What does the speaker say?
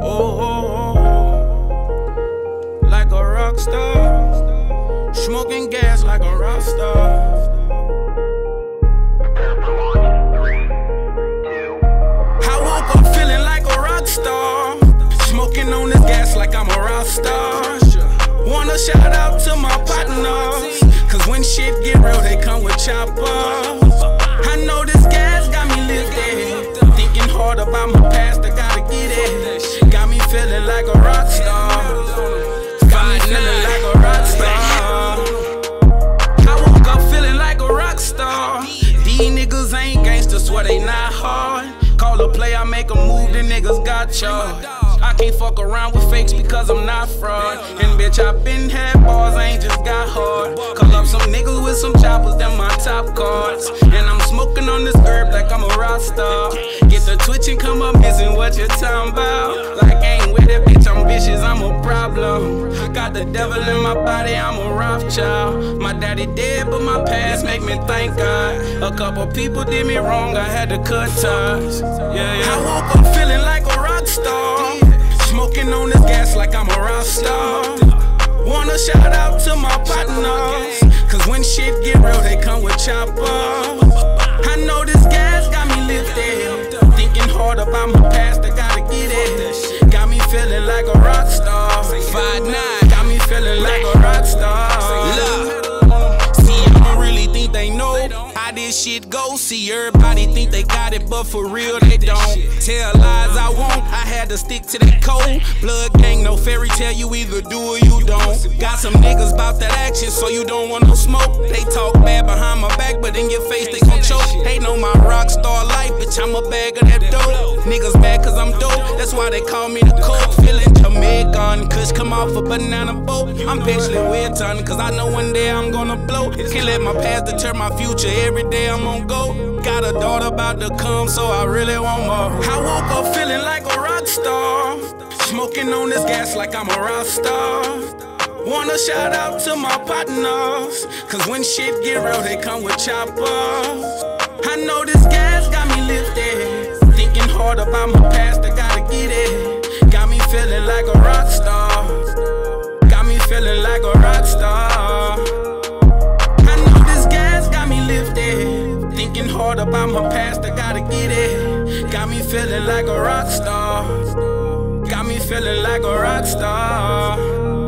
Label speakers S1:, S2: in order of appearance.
S1: Oh, Smoking gas like a rock star. stars. Wanna shout out to my make a move, the niggas got y'all. I can't fuck around with fakes because I'm not fraud. And bitch, I been had bars, I ain't just got hard. Call up some niggas with some choppers, them my top cards. And I'm smoking on this herb like I'm a rock star. Get the twitch and come up missing what you talking about. Like I ain't with it, bitch, I'm vicious, I'm a problem. Got the devil in my body, I'm a Rothschild. My daddy dead, but my past make me thank God. A couple people did me wrong, I had to cut ties. Yeah, yeah. I woke up feeling like a rock star. Smoking on this gas like I'm a rock star. Wanna shout out to my partners. Cause when shit get real, they come with choppers. Shit go. See, everybody think they got it, but for real they don't. Tell lies I won't, I had to stick to the code. Blood gang, no fairy tale, you either do or you don't. Got some niggas bout that action, so you don't want no smoke. They talk bad behind my back, but in your face they gon' choke. They know my rock star life, I'm a bag of that dope. Niggas mad cause I'm dope, that's why they call me the coke. Feeling Jamaican, kush come off a banana boat. I'm patiently waiting, cause I know one day I'm gonna blow. Can't let my past deter my future, every day I'm on go. Got a daughter about to come, so I really want more. I woke up feeling like a rock star. Smoking on this gas like I'm a rock star. Wanna shout out to my partners. Cause when shit get real, they come with choppers. I know this me lifted. Thinking hard about my past, I gotta get it. Got me feeling like a rock star. Got me feeling like a rock star. I know this gas got me lifted. Thinking hard about my past, I gotta get it. Got me feeling like a rock star. Got me feeling like a rock star.